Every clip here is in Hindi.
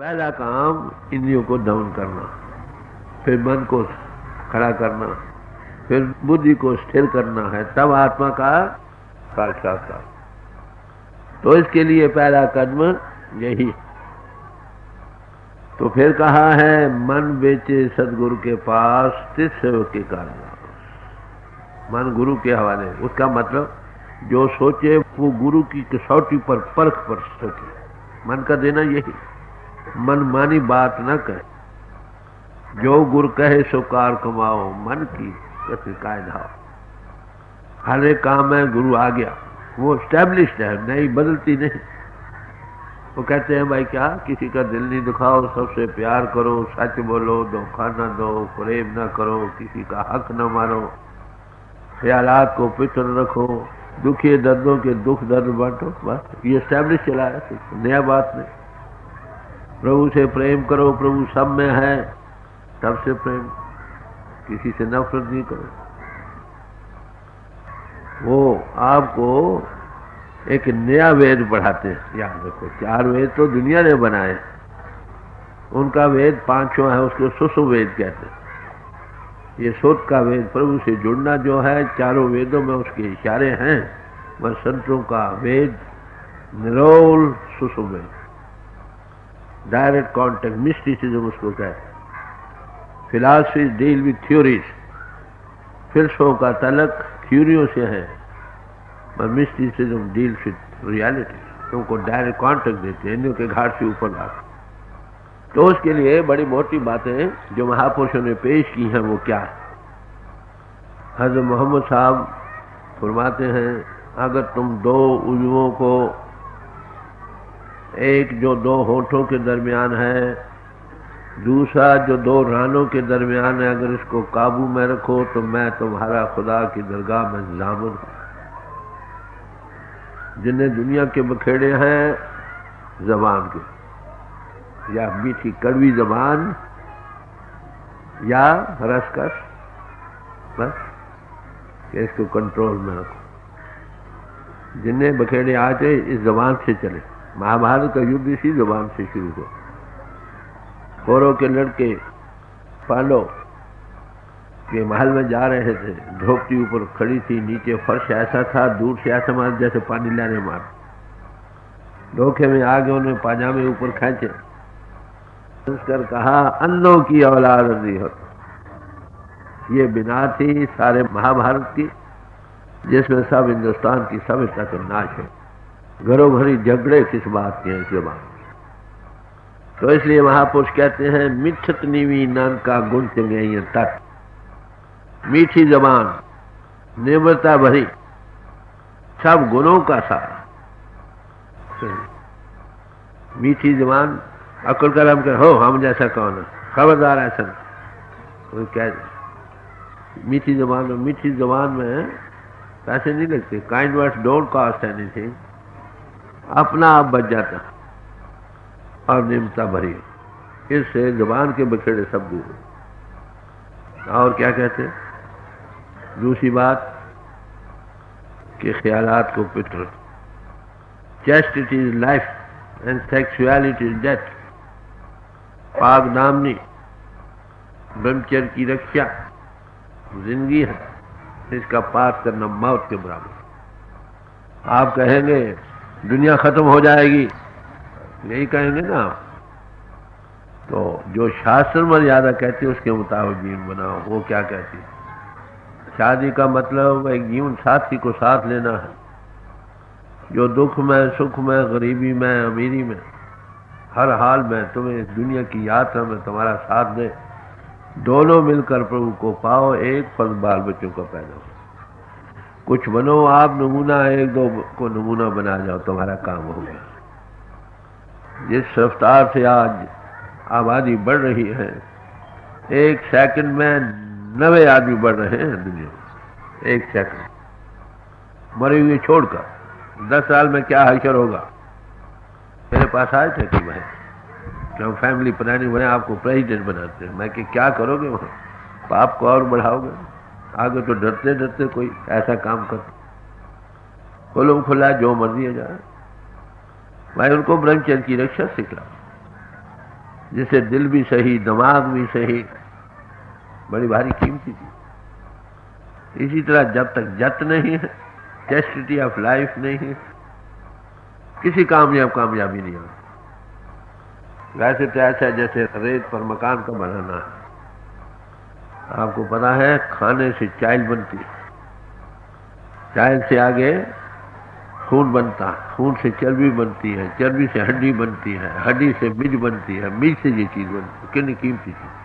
पहला काम इंद्रियों को डाउन करना, फिर मन को खड़ा करना, फिर बुद्धि को स्थिर करना है, तब आत्मा का साक्षात्कार। तो इसके लिए पहला कदम यही तो फिर कहा है, मन बेचे सदगुरु के पास सेवक के कारण मन गुरु के हवाले, उसका मतलब जो सोचे वो गुरु की कसौटी पर परख पर सके। मन का देना यही। मन मानी बात न कहे जो गुरु कहे सो कार कमाओ, मन की कैसे कायदा हर एक काम में गुरु आ गया, वो स्टैब्लिश्ड है नहीं बदलती नहीं। वो कहते हैं, भाई क्या, किसी का दिल नहीं दुखाओ, सबसे प्यार करो, सच बोलो, धोखा न दो, प्रेम ना करो, किसी का हक न मारो ख्यालात को पित्र रखो, दुखी दर्दों के दुख दर्द बांटो, बस, ये स्टैब्लिश चला है, नया बात नहीं। प्रभु से प्रेम करो, प्रभु सब में है। तब से प्रेम किसी से नफरत नहीं करो। वो आपको एक नया वेद पढ़ाते हैं। याद रखो, चार वेद तो दुनिया ने बनाए उनका वेद पाँचों है, उसको सुसु वेद कहते हैं। ये सोच का वेद प्रभु से जुड़ना जो है, चारों वेदों में उसके इशारे हैं। वह संतों का वेद, निरोल सुसुवेद डायरेक्ट कॉन्टेक्ट मिस्टिसिज्म उसको कहते फिलासफी डील विथ थ्योरीज फिल्सों का तलक थ्योरियों से है, पर मिस्टिसिज्म डील विथ रियलिटी तुमको डायरेक्ट कॉन्टेक्ट देते हैं, इन्हों के घाट से ऊपर लाते तो उसके लिए बड़ी मोटी बातें जो महापुरुषों ने पेश की हैं, वो क्या है? हज़रत मोहम्मद साहब फरमाते हैं, अगर तुम दो उजुओं को एक जो दो होठों के दरमियान है, दूसरा जो दो रानों के दरमियान है, अगर इसको काबू में रखो तो मैं तुम्हारा खुदा की दरगाह में जामुन जिन्हें दुनिया के बखेड़े हैं, जबान के, या मीठी कड़वी जबान, या रसकस बस इसको कंट्रोल में रखो। जिन्हें बखेड़े आते, इस जबान से चले। महाभारत का युद्ध इसी जबान से शुरू हुआ। कौरव के लड़के, पांडव के महल में जा रहे थे। ढोपटी ऊपर खड़ी थी, नीचे फर्श ऐसा था, दूर से ऐसा मार जैसे पानी लाने मार धोखे में आगे उन्हें पाजामे ऊपर खेचे। कर कहा अन्नों की औलाद नहीं हो। ये बिना थी सारे महाभारत की, जिसमें सब हिंदुस्तान की सभ्यता का नाश है। घरों भरी झगड़े किस बात के हैं इस जबान तो इसलिए महापुरुष कहते हैं मिठत नीवी नन का गुण चंगे तट। मीठी जबान निम्रता भरी, सब गुणों का सारा। मीठी जबान, अकुल कलाम कर हो, हम जैसा कौन है? खबरदार ऐसा वो क्या मीठी जबान मीठी जबान में पैसे नहीं लगते। Kind words don't cost anything अपना आप बच जाता और निमता भरी। इससे जबान के बखेड़े सब दूर और क्या कहते दूसरी बात के ख्यालात को पिटर chastity is life and sexuality is death पाग नामनी, ब्रह्मचर्य की रक्षा, ज़िंदगी है। इसका पाठ करना मौत के बराबर। आप कहेंगे दुनिया खत्म हो जाएगी। यही कहेंगे ना तो जो शास्त्र मर्यादा कहती है, उसके मुताबिक जीवन बनाओ। वो क्या कहती है? शादी का मतलब एक जीवन साथी को साथ लेना है। जो दुख में, सुख में, गरीबी में, अमीरी में, हर हाल में तुम्हें इस दुनिया की यात्रा में तुम्हारा साथ दे। दोनों मिलकर प्रभु को पाओ, एक पल बाल बच्चों का पैदा हो। कुछ बनो, आप नमूना, एक दो को नमूना बना जाओ, तुम्हारा काम हो गया। जिस रफ्तार से आज आबादी बढ़ रही है। एक सेकंड में नवे आदमी बढ़ रहे हैं दुनिया में। एक सेकंड मरे हुए छोड़कर, दस साल में क्या हशर होगा? मेरे पास आए थे कि भाई कि हम फैमिली प्लानिंग बने, आपको प्रेसिडेंट बनाते हैं। मैं कि क्या करोगे वहाँ? पाप को और बढ़ाओगे? आगे तो डरते डरते कोई ऐसा काम कर। खोलो खुला जो मर्ज़ी है जाए भाई, उनको ब्रह्मचर्य की रक्षा सिखला। जिसे दिल भी सही, दिमाग भी सही, बड़ी भारी कीमती थी। इसी तरह जब तक जत नहीं है चेस्टिटी ऑफ़ लाइफ नहीं है, किसी कामयाब कामयाबी नहीं होती वैसे तो ऐसा जैसे रेत पर मकान का बनाना है। आपको पता है, खाने से चाइल बनती है। चाइल से आगे खून बनता है। खून से चर्बी बनती है, चर्बी से हड्डी बनती है, हड्डी से मिज बनती है। मिज से ये चीज़ बनती है। कितनी कीमती चीज़।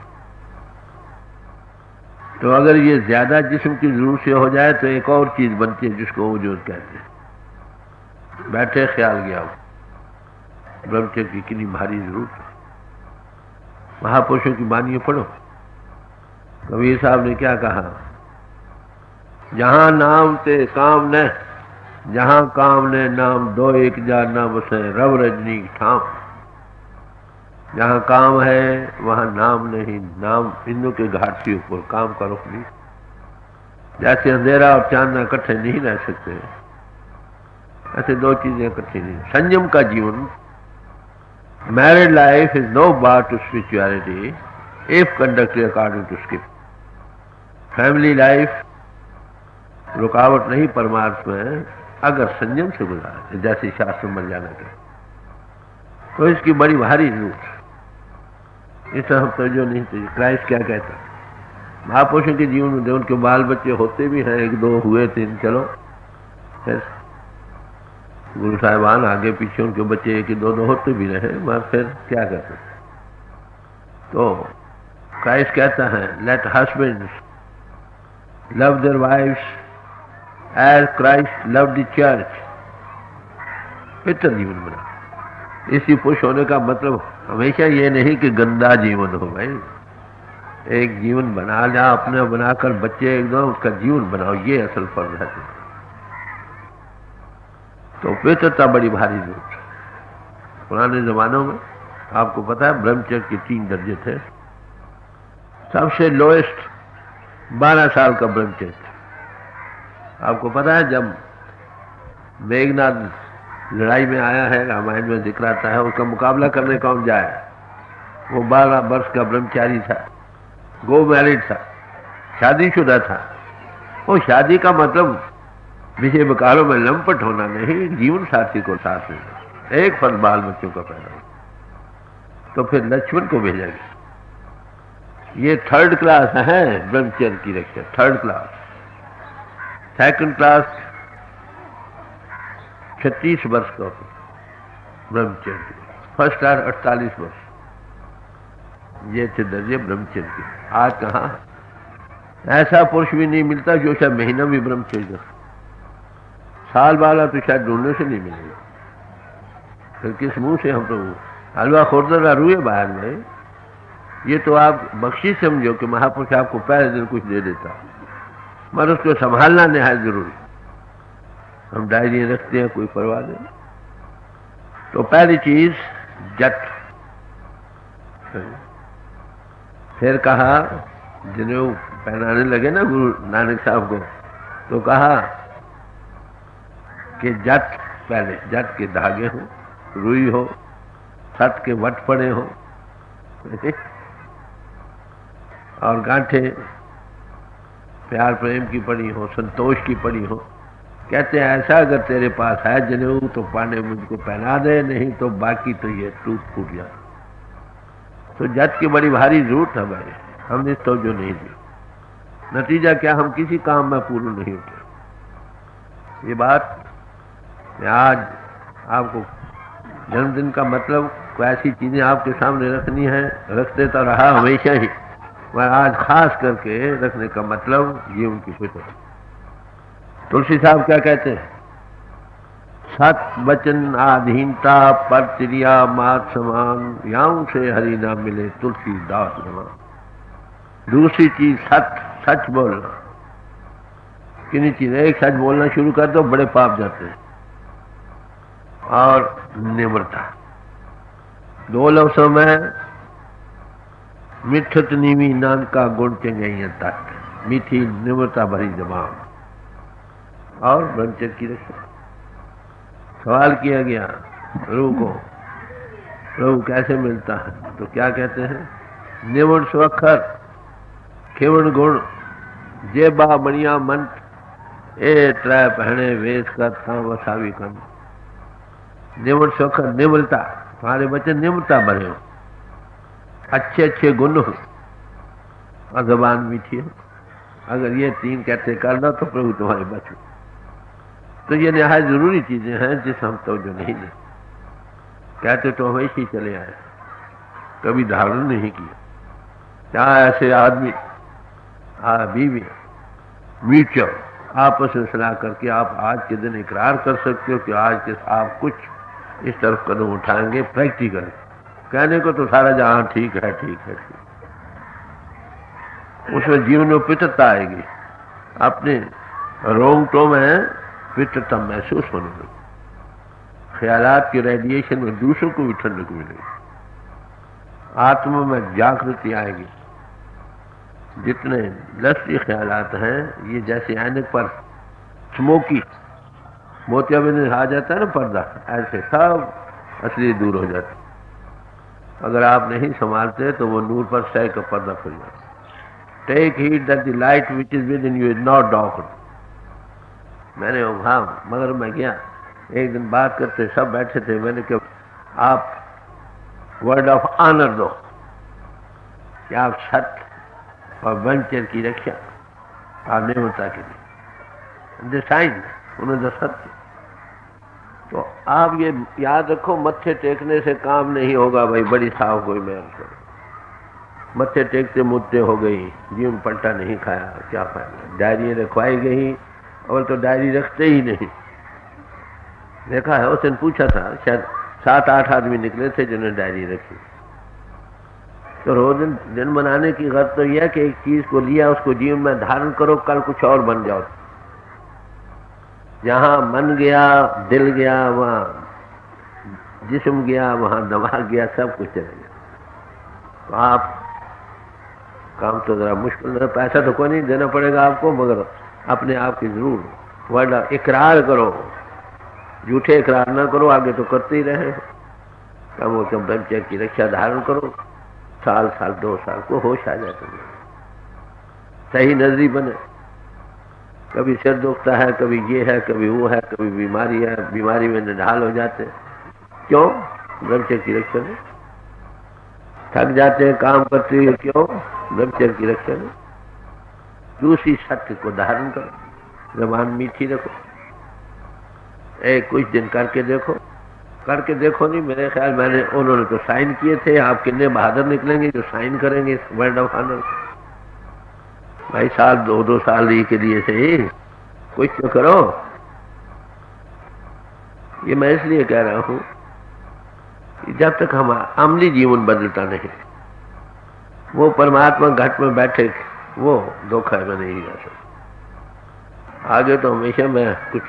तो अगर ये ज़्यादा जिस्म की ज़रूरत से हो जाए तो एक और चीज़ बनती है, जिसको वजूद कहते हैं। बैठे ख्याल गया ब्रह्मचर्य की कितनी भारी ज़रूरत महापुरुषों की बानियों पढ़ो। कबीर साहब ने क्या कहा? जहाँ नाम ते काम न, जहाँ काम ने नाम दो एक जा बसे रव रजनी ठाम। जहाँ काम है, वहाँ नाम नहीं, नाम हिंदू के घाट के ऊपर काम का रुख नहीं। जैसे अंधेरा और चांदना इकट्ठे नहीं रह सकते। ऐसे दो चीज़ें इकट्ठी नहीं। संयम का जीवन। Married life is no bar to spirituality if conduct according to skip family life रुकावट नहीं परमार्थ में अगर संयम से गुजारे जैसे शास्त्र मर जाना के तो इसकी बड़ी भारी ज़रूरत इस हम तवज्जो नहीं चाहिए क्राइस्ट क्या कहता महापुरुषों के जीवन में उनके बाल बच्चे होते भी हैं, एक दो हुए, तीन, चलो। फिर गुरु साहिबान आगे पीछे उनके बच्चे एक, दो दो होते भी रहे, मगर फिर क्या कर सकते तो क्राइस्ट कहता है let husband love their wives as Christ love the church बेहतर जीवन बना। इसी पुरुष होने का मतलब हमेशा ये नहीं कि गंदा जीवन हो भाई। एक जीवन बना लिया अपने बनाकर बच्चे एकदम उसका जीवन बनाओ, ये असल फ़र्ज़ है। तो पवित्रता बड़ी भारी ज़रूरत पुराने जमानों में, आपको पता है ब्रह्मचर्य के तीन दर्जे थे। सबसे लोएस्ट बारह साल का ब्रह्मचर्य आपको पता है, जब मेघनाथ लड़ाई में आया है, रामायण में ज़िक्र आता है, उसका मुकाबला करने कौन जाए? वो बारह वर्ष का ब्रह्मचारी था, गो मैरिड था, शादीशुदा था। वो शादी का मतलब विषय विकारों में लंपट होना नहीं, जीवन साथी को साथ लेना। एक फल बाल बच्चों का पैदा तो फिर लक्ष्मण को भेजा गया। ये थर्ड क्लास है ब्रह्मचर्य की रक्षा थर्ड क्लास सेकंड क्लास छत्तीस वर्ष का ब्रह्मचर्य फ़र्स्ट क्लास अड़तालीस वर्ष। ये थे दर्जे ब्रह्मचर्य के। आज कहा? ऐसा पुरुष भी नहीं मिलता जो शायद महीना भी ब्रह्मचर्य कर साल वाला तो शायद ढूँढने से नहीं मिलेगा। फिर किस मुँह से हम तो हलवा खोरदर रुए बाहर में। ये तो आप बख्शी समझो कि महापुरुष आपको पहले दिन कुछ दे देता। मगर उसको संभालना निहाय ज़रूरी। हम डायरी रखते हैं, कोई परवाह नहीं। तो पहली चीज़, जट। फिर कहा, जिन्हें पहनाने लगे ना गुरु नानक साहब को तो कहा कि जट, पहले जट के धागे हो, रुई हो, सट के वट पड़े हो। और गांठे प्यार प्रेम की पड़ी हो, संतोष की पड़ी हो। कहते हैं, ऐसा अगर तेरे पास है जनेऊ तो पाने मुझको पहना दे, नहीं तो बाकी तो ये टूट फूट जा तो जट की बड़ी भारी ज़रूरत है भाई, हमने तो जो नहीं दी। नतीजा क्या, हम किसी काम में पूर्ण नहीं उठे ये बात मैं आज आपको जन्मदिन का मतलब ऐसी चीज़ें आपके सामने रखनी है, रख देता रहा हमेशा ही। मैं आज खास करके रखने का मतलब ये उनकी फ़िक्र तुलसी साहब क्या कहते हैं? सत वचन आधीनता पर चिड़िया मात समान याऊ से हरि ना मिले तुलसी दास समान दूसरी चीज़ सच सच बोलना। किन्हीं चीज़ एक सच बोलना शुरू कर दो, बड़े पाप जाते हैं। और निम्रता। दो लफ्जों में मिठत नीवी नान का गुण चंगई तक मीठी निम्रता भरी जबान और ब्रह्मचर्य की रक्षा। सवाल किया गया रूह को, प्रभु कैसे मिलता है? तो क्या कहते हैं? निवण स्वखर खेवण गुण जे बा बणिया मंत, ए त्रै पहने वेश कर था वसावी कन निवण स्वखर निमलता तुम्हारे बच्चे निम्रता बने हो। अच्छे अच्छे गुण हो। और जबान मीठी हो अगर ये तीन कहते कर लो तो प्रभु तुम्हारे बचो तो ये नहायत ज़रूरी चीज़ें हैं जिस हम तो जो नहीं दे कहते तो हमेशा ही चले आए। कभी धारण नहीं किया। क्या ऐसे आदमी, आ, बीवी मीचो आपस में सलाह करके आप आज के दिन इकरार कर सकते हो कि आज के आप कुछ इस तरफ़ कदम उठाएँगे, प्रैक्टिकल। कहने को तो सारा जहाँ ठीक है ठीक है, ठीक। उसमें जीवन में पितरता आएगी। अपने रोंगटों में पितरता महसूस होने लगी। ख्यालात के रेडिएशन में दूसरों को भी ठंडक मिलेगी। आत्मा में जागृति आएगी। जितने लस्सी ख्याल हैं, ये जैसे ऐनक पर स्मोकी मोतियाबिंद आ जाता है ना पर्दा, ऐसे सब असली दूर हो जाती अगर आप नहीं संभालते तो वो नूर पर सह का पर्दा खुल जाता take heed that the light which is within you is not dark मैंने कहा मगर मैं गया। एक दिन बात करते, सब बैठे थे। मैंने कहा, आप वर्ड ऑफ़ ऑनर दो। कि आप छत और वेंचर की रक्षा, आप नहीं होता के लिए। साइन उन्होंने सत्य तो आप ये याद रखो, मत्थे टेकने से काम नहीं होगा भाई, बड़ी साफ़ कोई मैं मत्थे टेकते मुद्दे हो गई, जीवन पलटा नहीं खाया, क्या फ़ायदा? डायरी रखवाई गई, और तो डायरी रखते ही नहीं। देखा है उसने पूछा था, शायद सात, आठ आदमी निकले थे जिन्होंने डायरी रखी। तो रोज दिन बनाने की गत तो यह कि एक चीज़ को लिया, उसको जीवन में धारण करो, कल कुछ और बन जाओ। जहाँ मन गया, दिल गया, वहाँ जिसम गया, वहाँ दिमाग गया, सब कुछ चले गया। तो आप काम तो जरा मुश्किल पैसा तो कोई नहीं देना पड़ेगा आपको, मगर अपने आप की ज़रूर। वर्ड इकरार करो। झूठे इकरार ना करो, आगे तो करते ही रहे। कम वो कम बच्चे की रक्षा धारण करो। साल साल, दो साल को होश आ जाए तुम्हें सही नजरी बने। कभी सिर दुखता है, कभी ये है, कभी वो है, कभी बीमारी है, बीमारी में निढाल हो जाते क्यों? ब्रह्मचर्य की रक्षा में। थक जाते हैं, काम करते हुए क्यों? ब्रह्मचर्य की रक्षा में। दूसरी सत्य को धारण करो। जबान मीठी रखो। एक कुछ दिन करके देखो। करके देखो नहीं, मेरे ख्याल मैंने, उन्होंने तो साइन किए थे आप कितने बहादुर निकलेंगे, जो साइन करेंगे वर्ड ऑफ़ ऑनर भाई साल दो दो साल ही के लिए सही। कुछ तो करो? ये मैं इसलिए कह रहा हूँ कि जब तक हम अमली जीवन बदलता नहीं, वो परमात्मा घट में बैठे, वो धोखा में नहीं जा सकता। आगे तो हमेशा मैं कुछ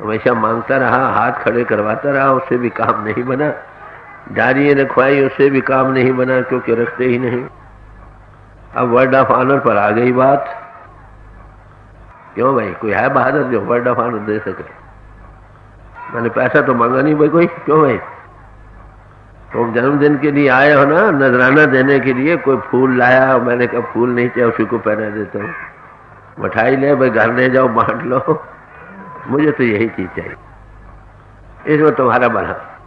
हमेशा माँगता रहा, हाथ खड़े करवाता रहा, उससे भी काम नहीं बना। जारी रखवाई उससे भी काम नहीं बना, क्योंकि रखते ही नहीं। अब वर्ड ऑफ़ ऑनर पर आ गई बात। क्यों भाई? कोई है बहादुर जो वर्ड ऑफ़ ऑनर दे सके? मैंने पैसा तो मांगा नहीं भाई कोई। क्यों भाई? तुम तो जन्मदिन के लिए आए हो ना, नजराना देने के लिए कोई फूल लाया, मैंने कहा फूल नहीं चाहिए, उसी को पहना देता हूँ। मिठाई ले, भाई घर ले जाओ, बांट लो। मुझे तो यही चीज़ चाहिए। इसमें तुम्हारा बना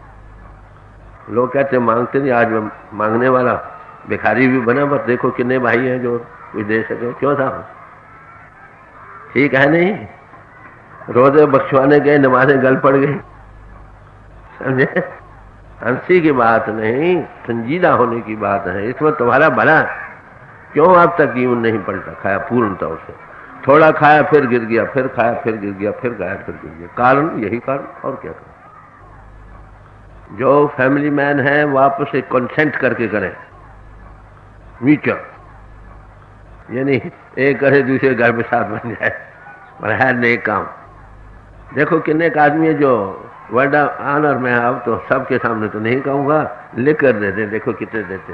लोग कहते मांगते नहीं, आज मैं मांगने वाला भिखारी भी बना, बस देखो कितने भाई हैं जो कुछ दे सके। क्यों था? ठीक है नहीं? रोज़े बख्शवाने गए, नमाजें गल पड़ गई। समझे? हँसी की बात नहीं, संजीदा होने की बात है। इसमें तुम्हारा भला क्यों आप तक जीवन नहीं पलटा? खाया पूर्णता उसे थोड़ा खाया, फिर गिर गया, फिर खाया, फिर गिर गया, फिर खाया, फिर गिर गया। कारण यही कारण, और क्या कारण जो फैमिली मैन है वापस एक कंसेंट करके करें। मीटर यानी एक करे दूसरे घर में साथ बन जाए। पर है नहीं काम। देखो कितने एक आदमी है जो वर्ड ऑनर में अब तो सबके सामने तो नहीं कहूँगा लिख कर देते देखो कितने देते।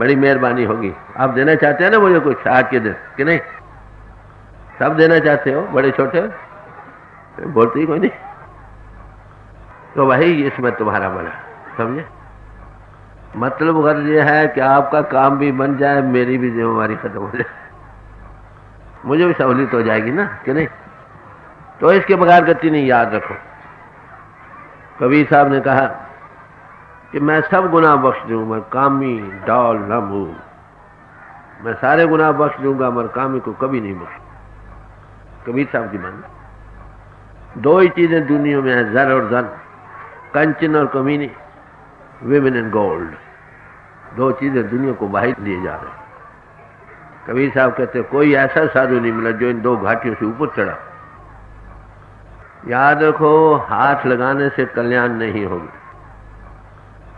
बड़ी मेहरबानी होगी। आप देना चाहते हैं ना मुझे कुछ आज के दिन, कि नहीं? सब देना चाहते हो, बड़े छोटे? बोलते ही कोई नहीं। तो वही इसमें तुम्हारा बना, समझे? मतलब गर्ज ये है कि आपका काम भी बन जाए, मेरी भी जिम्मेवारी खत्म हो जाए। मुझे भी सहूलियत हो जाएगी ना, कि नहीं? तो इसके बगैर गति नहीं, याद रखो। कबीर साहब ने कहा कि मैं सब गुनाह बख्श दूँ मैं कामी, डॉल नमू मैं सारे गुनाह बख्श दूँगा, मगर कामी को कभी नहीं बख्श। कबीर साहब की मान दो ही चीज़ें दुनिया में है, जर और जन कंचन और कमीनी। विमेन एंड गोल्ड दो चीज़ें दुनिया को बाहर लिए जा रहे हैं। कबीर साहब कहते कोई ऐसा साधु नहीं मिला जो इन दो घाटियों से ऊपर चढ़ा। याद रखो, हाथ लगाने से कल्याण नहीं होगा।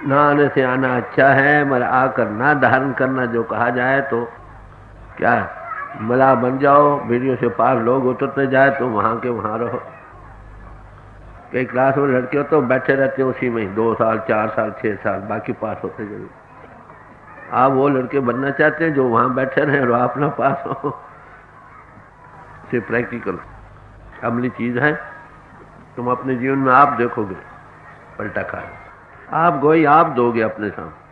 ना आने से आना अच्छा है, मगर आकर ना धारण करना जो कहा जाए तो क्या, मला बन जाओ वीडियो से पार लोग उतरते जाए तो वहाँ के वहाँ रहो। कई क्लास में लड़के हो तो बैठे रहते हैं उसी में दो साल, चार साल, छह साल, बाकी पास होते ज़रूर। आप वो लड़के बनना चाहते हैं जो वहाँ बैठे रहे और आप ना पास हो। सिर्फ़ प्रैक्टिकल अमली चीज़ है। तुम अपने जीवन में आप देखोगे, पलटा खाए आप गोई, आप दोगे अपने सामने।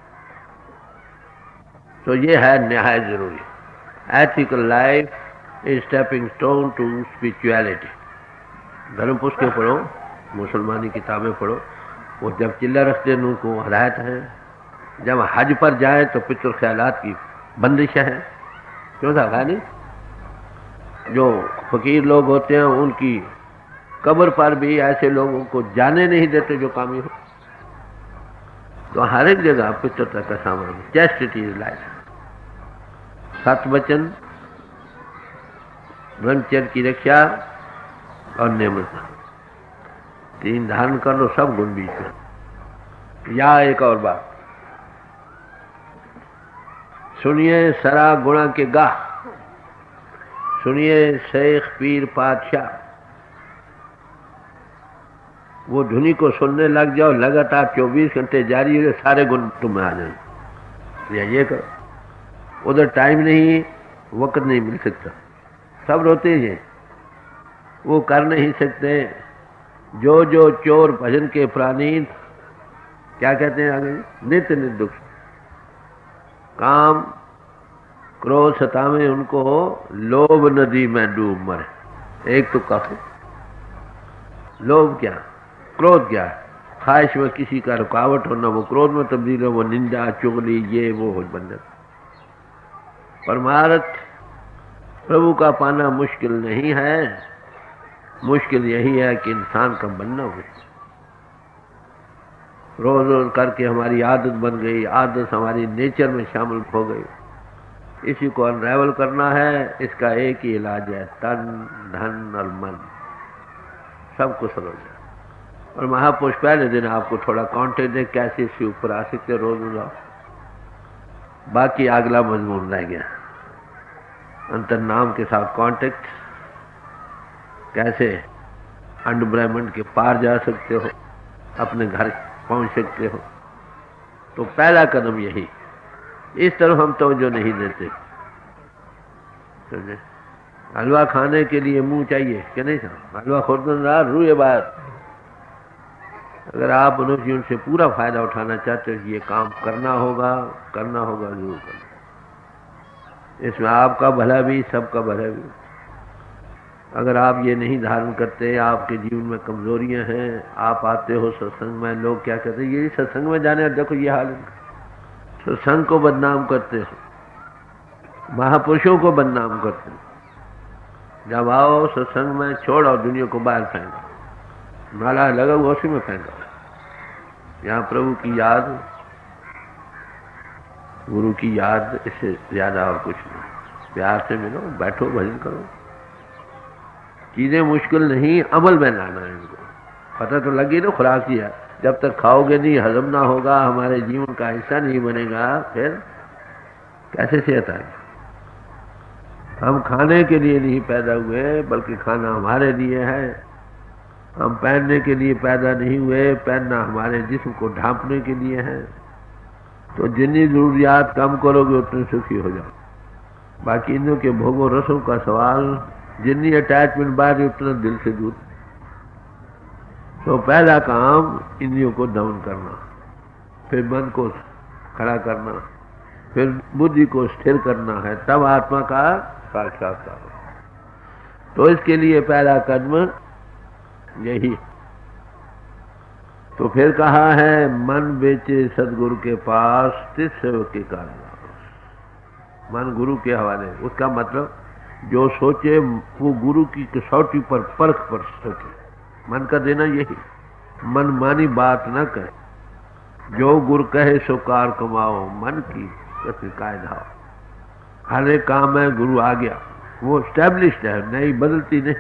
तो ये है न्याय ज़रूरी। Ethical life is stepping stone to spirituality धर्म पुस्तकें पढ़ो मुसलमानी किताबें पढ़ो, वो जब चिल्ला रखते हैं, उनको हदायत है। जब हज पर जाए तो पितृ ख्यालात की बंदिश है। क्यों था खानी जो फकीर लोग होते हैं, उनकी कब्र पर भी ऐसे लोगों को जाने नहीं देते जो कामी हो। तो हर एक जगह पितृता का सामान चेस्ट इज़ लाइफ सत वचन, ब्रह्मचर्य की रक्षा और नियमता तीन धारण कर लो, सब गुण बीच में या एक और बात। सुनिए सरा गुणा के गाह। सुनिए शेख पीर पातशाह। वो धुनी को सुनने लग जाओ, लगातार 24 घंटे जारी हो सारे गुण तुम्हें आ जाए। या ये करो। उधर टाइम नहीं, वक्त नहीं मिल सकता। सब रोते हैं। वो कर नहीं सकते। जो जो चोर भजन के प्राणी, क्या कहते हैं आगे? नित्य निर्दुख काम क्रोध सतावे उनको, लोभ नदी में डूब मरे। एक तो काफ़ी। लोभ क्या? क्रोध क्या? है ख्वाहिश में किसी का रुकावट होना वो क्रोध में तब्दील हो, वो निंदा, चुगली, ये, वो हो बन परमार्थ प्रभु का पाना मुश्किल नहीं है। मुश्किल यही है कि इंसान का बनना हो। रोज रोज करके हमारी आदत बन गई, आदत हमारी नेचर में शामिल हो गई। इसी को अनरेवल करना है, इसका एक ही इलाज है, तन, धन, और मन। सब कुछ समझ और महापुरुष पहले दिन आपको थोड़ा कॉन्टेक्ट दे, कैसे इसके ऊपर आ सकते रोज रोज बाकी अगला मजमून रह गया। अंतर नाम के साथ कांटेक्ट। कैसे अंड ब्रह्मंड के पार जा सकते हो, अपने घर पहुँच सकते हो। तो पहला कदम यही, इस तरफ़ हम तो जो नहीं देते। समझे? हलवा खाने के लिए मुँह चाहिए, कि नहीं था हलवा खुर्दनदार रूए बात अगर आप मनुष्य से पूरा फ़ायदा उठाना चाहते हो, ये काम करना होगा करना होगा, ज़रूर करना। इसमें आपका भला भी, सबका भला भी। अगर आप ये नहीं धारण करते, आपके जीवन में कमजोरियाँ हैं, आप आते हो सत्संग में, लोग क्या कहते हैं, ये सत्संग में जाने, देखो ये हाल सत्संग को बदनाम करते हो, महापुरुषों को बदनाम करते हो। जब आओ सत्संग में, छोड़ो, दुनिया को बाहर फेंको। माला लगा हुआ उसी में फेंको। यहाँ प्रभु की याद, गुरु की याद, इससे ज़्यादा और कुछ नहीं। प्यार से मिलो, बैठो, भजन करो। चीज़ें मुश्किल नहीं, अमल में लाना है इनको। पता तो लगी ना खुराक ही। है जब तक खाओगे नहीं, हजम ना होगा, हमारे जीवन का हिस्सा नहीं बनेगा, फिर कैसे सेहत आएगी? हम खाने के लिए नहीं पैदा हुए, बल्कि खाना हमारे लिए है। हम पहनने के लिए पैदा नहीं हुए, पहनना हमारे जिस्म को ढांपने के लिए है। तो जितनी जरूरियात कम करोगे, उतने सुखी हो जाओ बाकी इनों के भोगो, रसों का सवाल जितनी अटैचमेंट बाहर उतना दिल से दूर। तो पहला काम इंद्रियों को दमन करना, फिर मन को खड़ा करना, फिर बुद्धि को स्थिर करना है, तब आत्मा का साक्षात्कार तो इसके लिए पहला कदम यही तो फिर कहा है, मन बेचे सदगुरु के पास, तिस सेवक के कारण। मन गुरु के हवाले, उसका मतलब जो सोचे वो गुरु की कसौटी पर परख पर सके। मन का देना यही, मन मानी बात न कहे जो गुरु कहे सो कार कमाओ, मन की कायदा हर एक काम है, गुरु आ गया। वो स्टैब्लिश्ड है नहीं बदलती नहीं।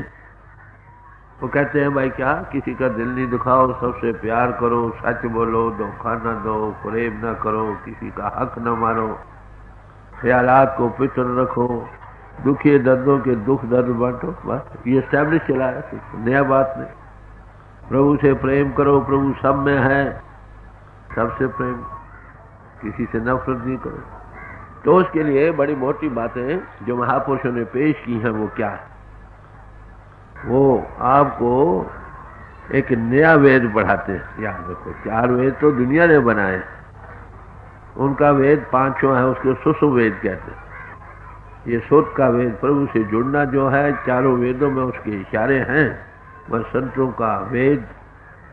वो कहते हैं, भाई क्या? किसी का दिल नहीं दुखाओ, सबसे प्यार करो, सच बोलो, धोखा न दो, प्रेम न करो, किसी का हक न मारो। ख्यालात को पित्र रखो दुखी दर्दों के दुख दर्द बांटो बस ये स्टैब्लिश चला है नया बात नहीं। प्रभु से प्रेम करो, प्रभु सब में है। सबसे प्रेम किसी से नफरत नहीं करो। तो उसके लिए बड़ी मोटी बातें जो महापुरुषों ने पेश की हैं, वो क्या है? वो आपको एक नया वेद पढ़ाते हैं। याद रखो, चार वेद तो दुनिया ने बनाए उनका वेद पाँचों है, उसको सुसु वेद कहते हैं। ये शोध का वेद प्रभु से जुड़ना जो है, चारों वेदों में उसके इशारे हैं, वह संतों का वेद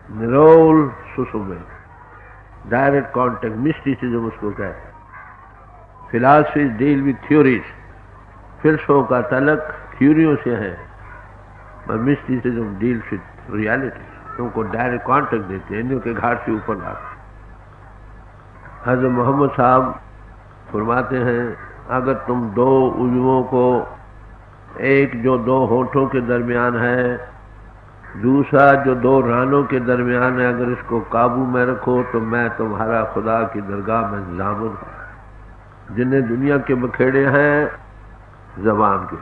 निरोल सुसु वेद डायरेक्ट कॉन्टेक्ट मिस्टिसिज्म उसको कहते फिलासफी डील विथ थ्योरीज फिल्सों का तलक थ्योरियों से है, पर मिस्टिसिज्म डील विथ रियलिटी उनको डायरेक्ट कॉन्टेक्ट देते हैं इन्हीं के घाट से ऊपर लाते हज़रत मोहम्मद साहब फरमाते हैं अगर तुम दो उजवों को एक जो दो होठों के दरमियान है, दूसरा जो दो रानों के दरमियान है, अगर इसको काबू में रखो तो मैं तुम्हारा खुदा की दरगाह में जामुन जिन्हें दुनिया के बखेड़े हैं, जबान के।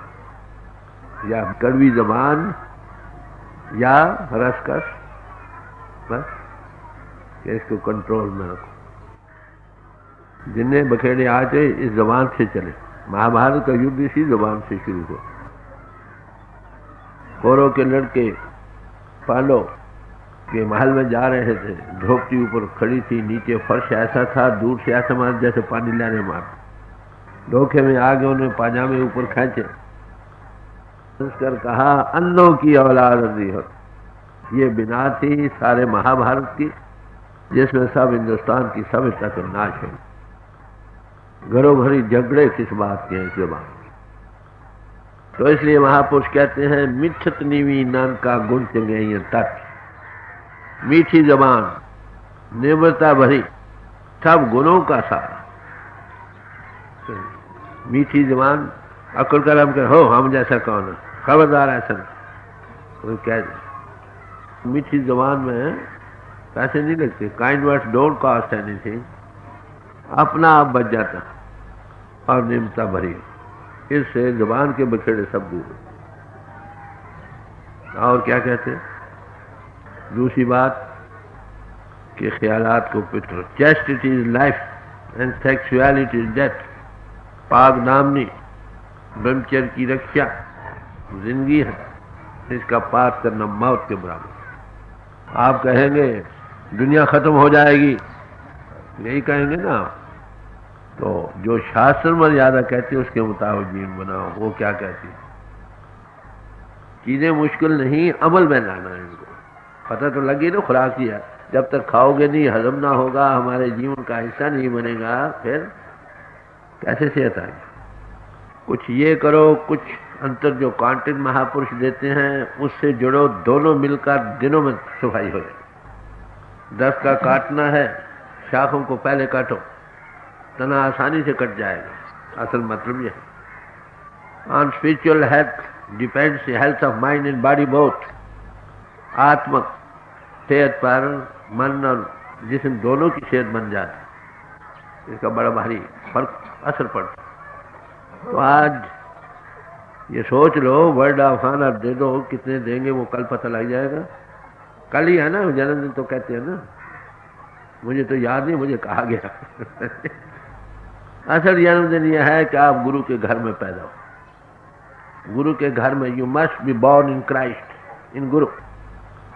या कड़वी जबान, या रसकस, बस इसको कंट्रोल में रखो। जिन्हें बखेड़े आ जाए इस जबान से चले। महाभारत का युद्ध इसी जबान से शुरू हुआ। कौरव के लड़के, पालो के महल में जा रहे थे। झोपड़ी ऊपर खड़ी थी, नीचे फर्श ऐसा था, दूर से ऐसा मार जैसे पानी लाने मार धोखे में आगे उन्हें पाजामे ऊपर खेचे। कर कहा, अन्नों की औलाद हो। ये बिना थी सारे महाभारत की, जिसमें सब हिंदुस्तान की सभ्यता का नाश है घरों भरी झगड़े किस बात के हैं, इस बात तो इसलिए महापुरुष कहते हैं मिठत नीवी नान का गुण चंगे तट। मीठी जबान निम्रता भरी सब गुणों का सारा। मीठी जबान, अकुल कलाम कर हो, हम जैसा कौन है? खबरदार ऐसा कोई कह मीठी जबान में पैसे नहीं लगते। Kind words don't cost anything अपना आप बच जाता। और निमता भरी। इससे ज़ुबान के बखेड़े सब दूर। और क्या कहते दूसरी बात के ख्यालात को पित्र chastity is life and sexuality is death पाक नामनी, ब्रह्मचर्य की रक्षा, ज़िंदगी है। इसका पार करना मौत के बराबर। आप कहेंगे, दुनिया खत्म हो जाएगी। यही कहेंगे ना तो जो शास्त्र मर्यादा कहती है, उसके मुताबिक जीवन बनाओ। वो क्या कहती है? चीज़ें मुश्किल नहीं, अमल में लाना है इनको। पता तो लगी ना खुराक है जब तक खाओगे नहीं, हजम ना होगा, हमारे जीवन का हिस्सा नहीं बनेगा, फिर कैसे सेहत आएगी? कुछ ये करो, कुछ अंतर जो कांटेक्ट महापुरुष देते हैं, उससे जुड़ो, दोनों मिलकर दिनों में सफ़ाई हो जाए। दस का काटना है, शाखों को पहले काटो। तना आसानी से कट जाएगा। असल मतलब यह on spiritual health depends health of mind and body both आत्मक सेहत पर, मन और जिसम दोनों की सेहत बन जाती इसका बड़ा भारी फ़र्क, असर पड़ता तो आज ये सोच लो वर्ड ऑफ़ ऑनर दे दो, कितने देंगे वो कल पता लग जाएगा। कल ही है ना, जन्मदिन तो कहते हैं ना। मुझे तो याद नहीं, मुझे कहा गया। असल जन्मदिन यह है कि आप गुरु के घर में पैदा हो। गुरु के घर में you must be born in Christ in guru.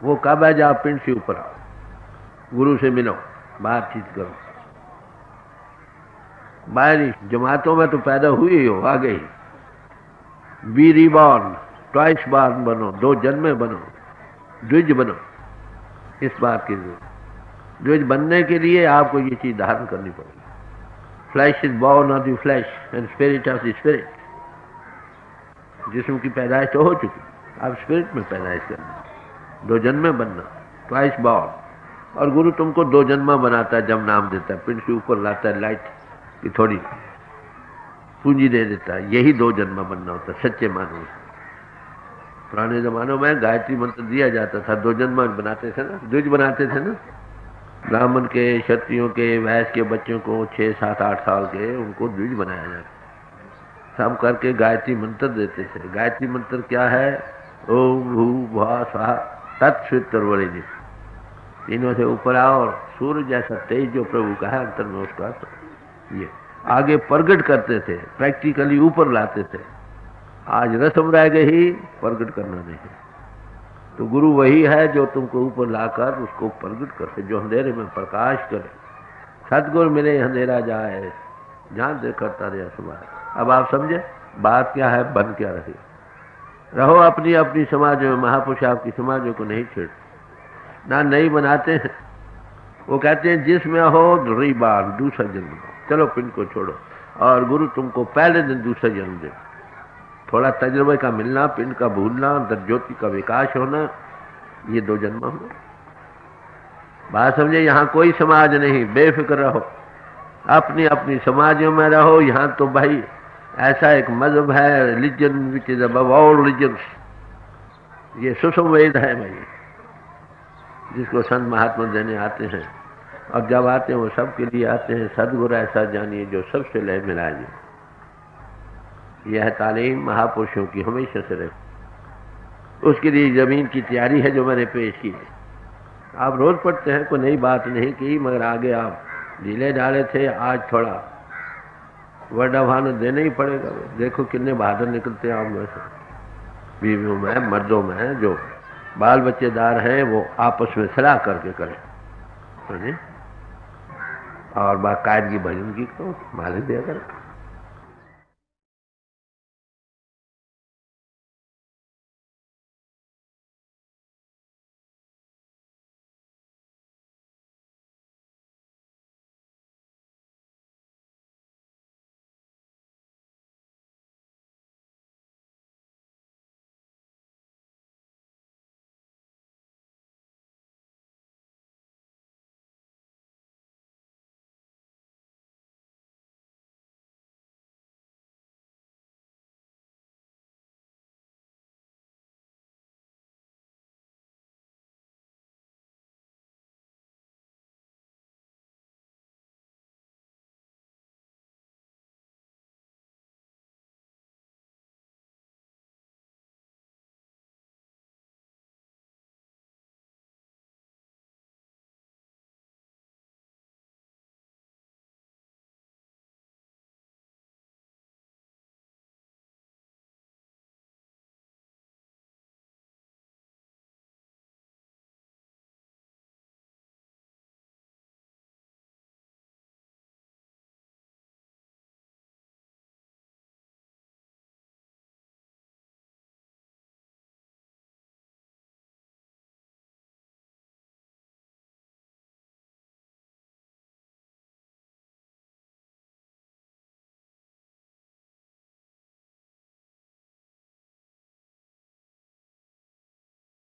वो कब है जब पिंड से ऊपर आओ? गुरु से मिलो, बातचीत करो। बाहरी जमातों में तो पैदा हुई ही हो आ गई। बी रिबॉर्न ट्वाइस बार बनो, दो जन्मे बनो, द्विज बनो। इस बात के लिए द्विज बनने के लिए आपको ये चीज़ धारण करनी पड़ेगी। Flesh is born of the flesh and spirit of the spirit जिसम की पैदाइश तो हो चुकी। आप स्पिरिट में पैदाइश करना दो जन्मे बनना ट्वाइस बॉर्न और गुरु तुमको दो जन्मा बनाता है, जब नाम देता है। पिंड के ऊपर लाता है लाइट की थोड़ी पूंजी दे देता है। यही दो जन्मा बनना होता है, सच्चे मानव पुराने जमानों में गायत्री मंत्र दिया जाता था, दो जन्मा बनाते थे ना, द्विज बनाते थे ना। ब्राह्मण के, क्षत्रियों के वैश्य के बच्चों को छः सात, आठ साल के उनको द्विज बनाया जाता सब करके गायत्री मंत्र देते थे गायत्री मंत्र क्या है? ओम भू भा स्वाहा तत्वितरवरिणी तीनों से ऊपर आओ और सूर्य जैसा तेज जो प्रभु का है, अंतर में उसका तो ये। आगे प्रगट करते थे प्रैक्टिकली ऊपर लाते थे। आज रसम रह गई, प्रगट करना नहीं तो गुरु वही है जो तुमको ऊपर लाकर उसको प्रगट करते जो अंधेरे में प्रकाश करे। सदगुरु मिले, अंधेरा जाए। जहाँ देख करता रहा सुबह अब आप समझे, बात क्या है, बन क्या रही रहो अपनी अपनी समाज में, महापुरुष आपकी समाजों को नहीं छेड़ ना नहीं बनाते हैं। वो कहते हैं जिसमें हो, रही बार दूसरा जन्म चलो पिंड को छोड़ो। और गुरु तुमको पहले दिन दूसरा जन्म दे। थोड़ा तजुर्बे का मिलना, पिंड का भूलना अंतर ज्योति का विकास होना, ये दो जन्म हो। बात समझे, यहाँ कोई समाज नहीं, बेफिक्र रहो। अपनी अपनी समाजों में रहो, यहाँ तो भाई ऐसा एक मज़हब है religion which is above all religion ये सुसंवेद है भाई, जिसको संत महात्मा देने आते हैं। और जब आते हैं, वो सबके लिए आते हैं, सदगुरु ऐसा जानिए जो सबसे लय मिलाइए यह तालीम महापुरुषों की हमेशा से रहे। उसके लिए ज़मीन की तैयारी है जो मैंने पेश की है। आप रोज पढ़ते हैं, कोई नई बात नहीं की, मगर आगे आप ढीले डाले थे, आज थोड़ा वर्डाभान देना ही पड़ेगा। देखो कितने बहादुर निकलते हैं आप में से बीवियों में, मर्दों में जो बाल बच्चेदार हैं, वो आपस में सलाह करके करें। समझे? और बाकायदगी भजन की करो, मालिक दिया करें